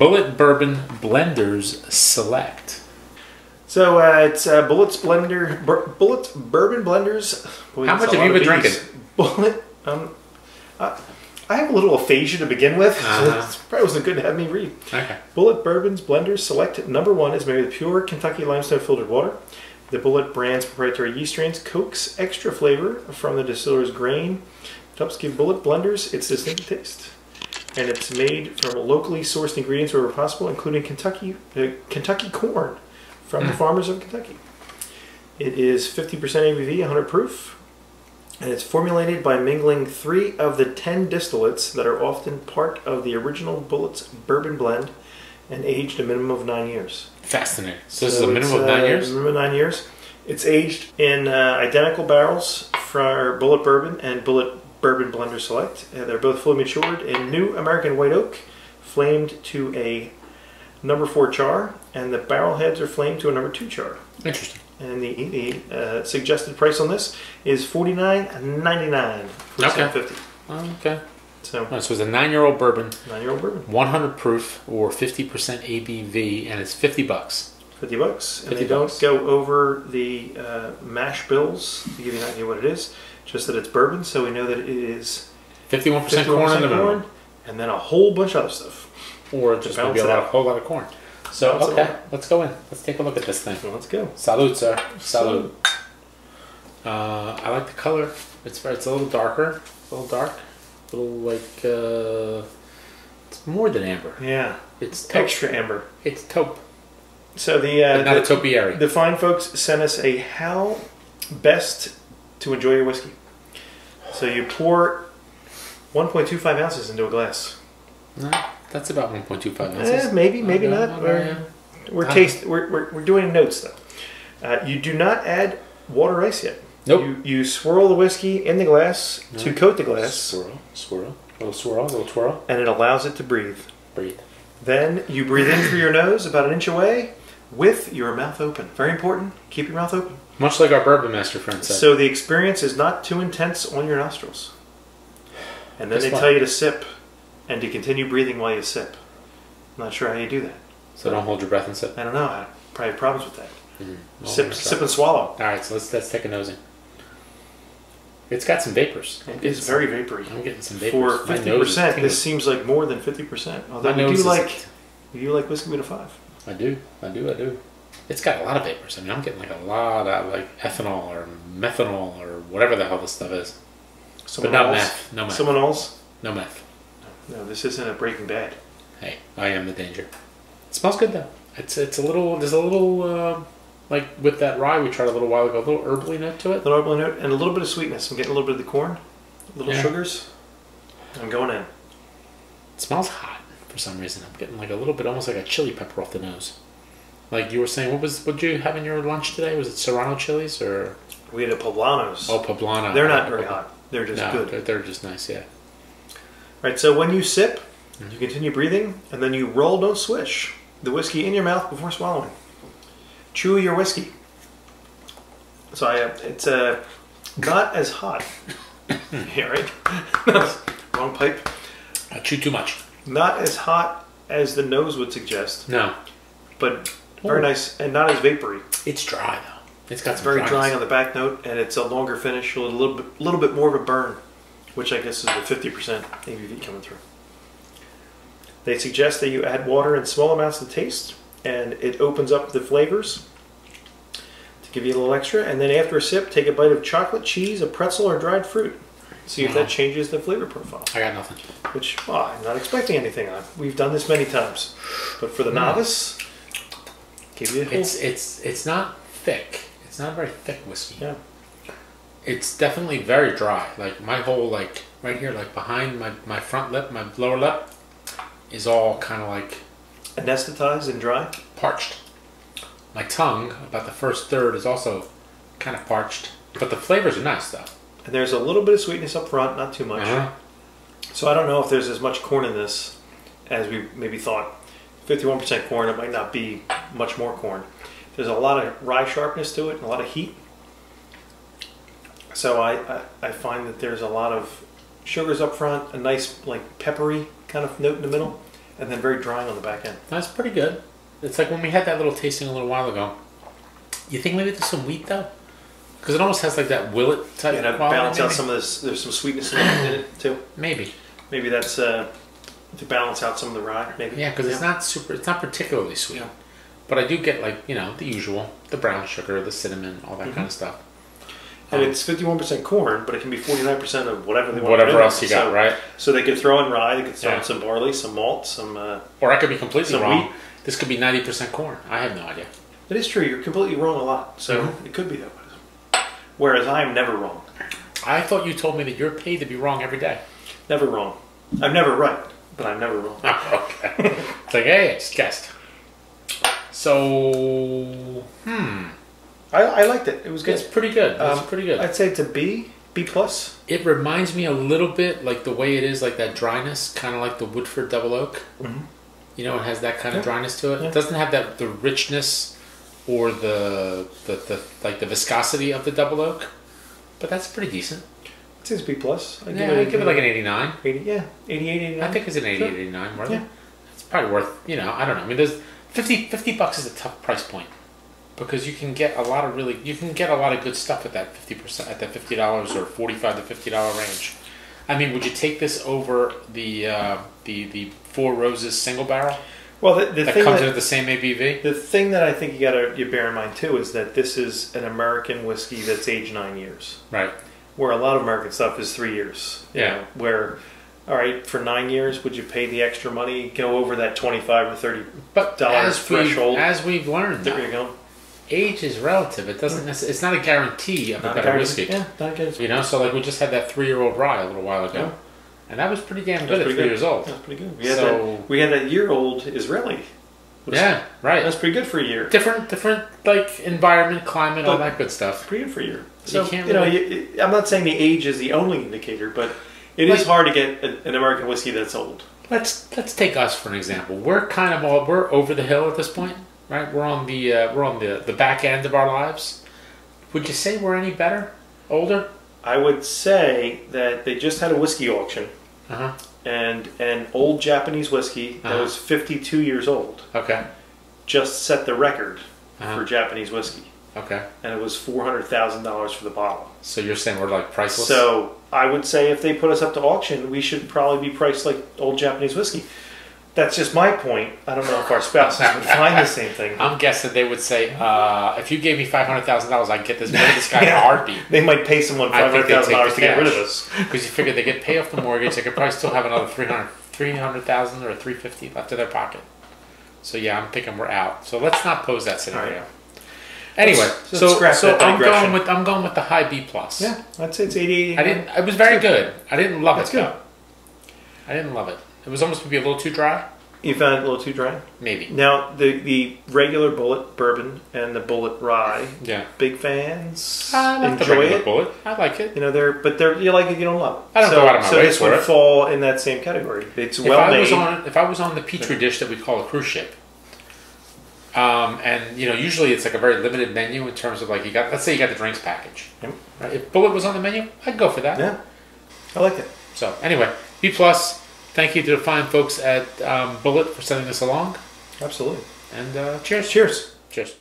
Bulleit Bourbon Blenders Select. So uh, it's uh, Bulleit's Blender, bur- Bulleit's Bourbon Blenders. Boy, How much have you been Bs. Bulleit. Um, I, I have a little aphasia to begin with. Uh-huh. it probably wasn't good to have me read. Okay. Bulleit Bourbons Blenders Select number one is made with pure Kentucky limestone filtered water. The Bulleit brand's proprietary yeast strains coax extra flavor from the distiller's grain. It helps give Bulleit blenders its distinct taste. And it's made from locally sourced ingredients wherever possible, including Kentucky uh, Kentucky corn from the farmers of Kentucky. It is 50% ABV, 100 proof, and it's formulated by mingling three of the 10 distillates that are often part of the original Bulleit's bourbon blend and aged a minimum of nine years. Fascinating. So this So is a minimum of nine uh, years? Minimum of nine years. It's aged in uh, identical barrels for Bulleit Bourbon and Bulleit Bourbon Blender Select. Uh, they're both fully matured in new American white oak, flamed to a number four char, and the barrel heads are flamed to a number two char. Interesting. And the, the uh, suggested price on this is forty nine ninety nine for Okay. fifty. Okay. So right, so it's a nine-year-old bourbon, nine year old bourbon, 100 proof or 50% ABV, and it's 50 bucks. fifty bucks, and 50 they don't go over the uh, mash bills to give you an idea what it is. Just that it's bourbon, so we know that it is 51% 51% corn in the corn, and then a whole bunch of other stuff. Or just maybe a lot, out. whole lot of corn. So, Balance okay, let's go in. Let's take a look at this thing. Let's go. Salud, sir. Salud. Uh, I like the color. It's it's a little darker, a little dark, a little like uh, it's more than amber. Yeah, It's taupe. extra amber. It's taupe, So the uh, not a the, topiary. the fine folks sent us a how best to enjoy your whiskey. So you pour 1.25 ounces into a glass. No, that's about 1.25 Eh, ounces. maybe, maybe Okay, not. We're, we're taste. We're, we're, we're doing notes though. Uh, you do not add water ice yet. Nope. You, you swirl the whiskey in the glass to coat the glass, Swirl, swirl, little swirl, little twirl. and it allows it to breathe. Breathe. Then you breathe in through your nose about an inch away with your mouth open. Very important. Keep your mouth open. Much like our bourbon master friend said. So the experience is not too intense on your nostrils. And then Guess they what? tell you to sip and to continue breathing while you sip. I'm not sure how you do that. So don't hold your breath and sip. I don't know. I probably have problems with that. Mm, well, sip, sip and swallow. All right, so let's let's take a nosing. It's got some vapors. It is some- very vapory. I'm getting some vapors. My fifty percent, this seems like more than fifty percent. Although we do like we do like whiskey with a five. I do, I do, I do. It's got a lot of vapors. I mean, I'm getting like a lot of like ethanol or methanol or whatever the hell this stuff is. Someone but not else? meth. No meth. Someone else? No meth. No, this isn't a Breaking Bad. Hey, I am the danger. It smells good though. It's it's a little. There's a little uh, like with that rye we tried a little while ago. A little herbally note to it. A little herbal note and a little bit of sweetness. I'm getting a little bit of the corn, little Yeah. sugars. I'm going in. It smells hot for some reason. I'm getting like a little bit, almost like a chili pepper off the nose. Like you were saying, what was what did you have in your lunch today? Was it Serrano chilies or We had a Poblanos. oh poblano? They're not very hot. They're just no, good. They're, they're just nice. Yeah. Right, so when you sip, Mm-hmm. you continue breathing, and then you roll, don't swish, the whiskey in your mouth before swallowing. Chew your whiskey. So I, uh, it's uh, not as hot. yeah, right? Wrong pipe. I chew too much. Not as hot as the nose would suggest, No, but very Oh. nice and not as vapory. it's dry though. It's got It's some very dryness. dry on the back note, and it's a longer finish, with a little bit, little bit more of a burn, which I guess is the 50% ABV coming through. They suggest that you add water in small amounts to taste, and it opens up the flavors to give you a little extra. And then after a sip, take a bite of chocolate, cheese, a pretzel, or dried fruit. See if that changes the flavor profile. I got nothing. Which well, I'm not expecting anything on. We've done this many times, but for the hmm. novice, give you a It's it's it's not thick. It's not a very thick whiskey. yeah. It's definitely very dry. Like my whole like right here, like behind my my front lip, my lower lip, is all kind of like anesthetized and dry. parched. My tongue, about the first third, is also kind of parched. But the flavors are nice though. And there's a little bit of sweetness up front, not too much. Uh-huh. So I don't know if there's as much corn in this as we maybe thought. 51% corn, it might not be much more corn. There's a lot of rye sharpness to it and a lot of heat. So I, I, I find that there's a lot of sugars up front, a nice like peppery kind of note in the middle, and then very drying on the back end. That's pretty good. It's like when we had that little tasting a little while ago. You think maybe there's some wheat though? Because it almost has like that Willett type And to balance out some of this, there's some sweetness in it, too. Maybe. Maybe that's uh, to balance out some of the rye. Maybe. Yeah, because it's not super. It's not particularly sweet. Yeah. But I do get like you know the usual, the brown sugar, the cinnamon, all that Mm-hmm. kind of stuff. And Um, it's 51% corn, but it can be 49% of whatever they want. whatever else you got, so, right? So they could throw in rye, they could throw Yeah. in some barley, some malt, some. Uh, Or I could be completely wrong. wheat? This could be ninety percent corn. I have no idea. it is true, you're completely wrong a lot. So Mhm. it could be that way. Whereas I am never wrong. I thought you told me that you're paid to be wrong every day. Never wrong. I'm never right, but I'm never wrong. okay. it's like hey, I just guessed. So hmm, I, I liked it. It was good. it's pretty good. It's Um, pretty good. I'd say it's a B, B plus. It reminds me a little bit like the way it is, like that dryness, kind of like the Woodford Double Oak. Mhm. You know, it has that kind of Yeah. dryness to it. Yeah. It doesn't have that the richness or the, the the like the viscosity of the Double Oak, but that's pretty decent. Say it's B plus. I'd yeah, I give it like an eighty-nine. 80, yeah, 88, 89. I think it's an 80, Sure. 89 worth Yeah. It's probably worth, you know, I don't know. I mean, there's 50, 50 bucks is a tough price point because you can get a lot of really, you can get a lot of good stuff at that 50%, at that $50 or 45 to $50 range. I mean, would you take this over the, uh, the, the Four Roses single barrel Well, the, the that thing comes that, in at the same ABV? the thing that I think you gotta you bear in mind too is that this is an American whiskey that's aged nine years, Right. where a lot of American stuff is three years. you Yeah. know, where, all right, for nine years, would you pay the extra money, go over that twenty-five or thirty? But Dollar as we've, threshold. as we've learned, There you go. age is relative. It doesn't. It's not a guarantee of a better whiskey. Yeah, not guaranteed. You know, so like we just had that three-year-old rye a little while ago, Yeah. And that was pretty damn good at three good. years old. That's pretty good. We had So- that. We had that year-old Israeli. Yeah, right. That's pretty good for a year. different, different like environment, climate, all that good stuff. Pretty good for a year. You So can't you, know, really- you, I'm not saying the age is the only indicator, but it is Like- hard to get a, an American whiskey that's old. Let's let's take us for an example. We're kind of all we're over the hill at this point, right? We're on the uh, we're on the the back end of our lives. Would you say we're any better, older? I would say that they just had a whiskey auction, Uh huh. and an old Japanese whiskey that Uh-huh. was 52 years old Okay. just set the record Uh-huh. for Japanese whiskey, Okay. and it was four hundred thousand dollars for the bottle. So you're saying we're like priceless? So I would say if they put us up to auction, we should probably be priced like old Japanese whiskey. That's just my point. I don't know if our spouses would find the same thing. I'm guessing they would say, uh, if you gave me five hundred thousand dollars, I'd get this rid of this guy in a heartbeat. They might pay someone I five think hundred they'd thousand take dollars the to get rid of cash. us. Because you figure they get pay off the mortgage, they could probably still have another 300 300,000 or 350 left in their pocket. So yeah, I'm thinking we're out. So let's not pose that scenario. Anyway, Let's- let's so scrap so that I'm digression. going with I'm going with the high B plus. Yeah, I'd say it's 88. I didn't. It was very good. I didn't love That's it good. though. I didn't love it. It was almost maybe a little too dry. You found it a little too dry. Maybe. Now the the regular Bulleit bourbon and the Bulleit rye, Yeah. big fans. I like the enjoy regular it. Bulleit. I like it. You know they're but they're you like it you don't love it. I don't so, go out of my so way this for would it. fall in that same category. It's if well I made. was on if I was on the petri dish that we call a cruise ship, um, and you know usually it's like a very limited menu in terms of like you got let's say you got the drinks package. Yep. Right? If Bulleit was on the menu, I'd go for that. yeah, I like it. So anyway, B plus. Thank you to the fine folks at um, Bulleit for sending this along, Absolutely. and uh, cheers. Cheers. Cheers.